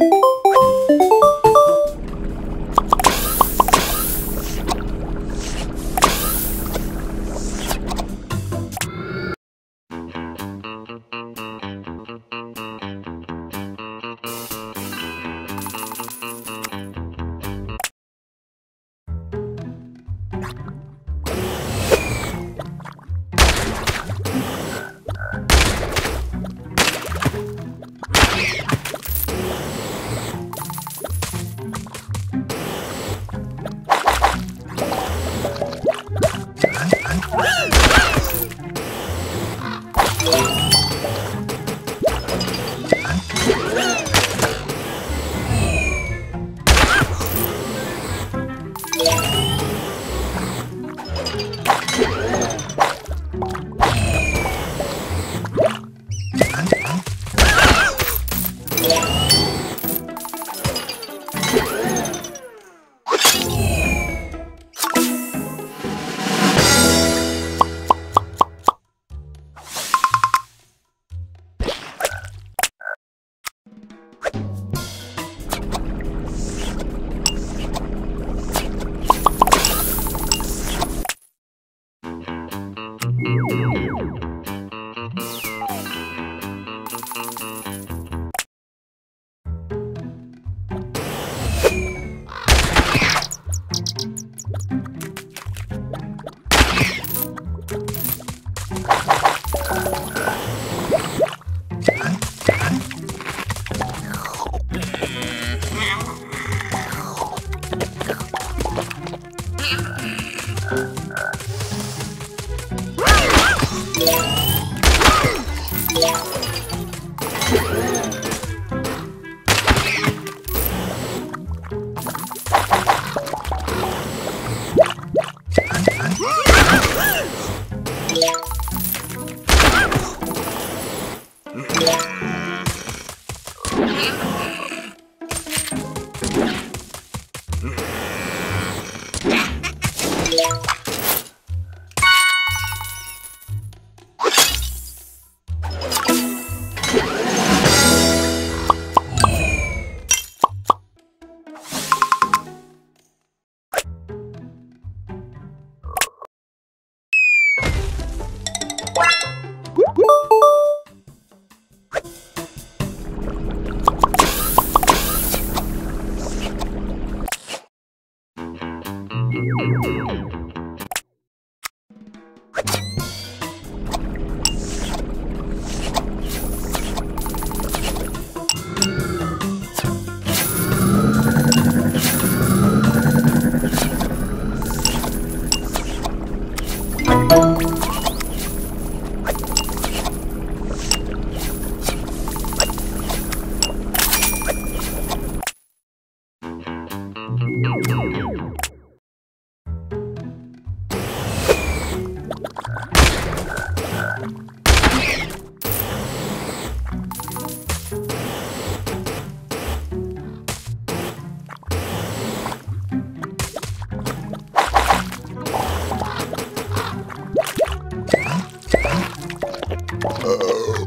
you. Ooh.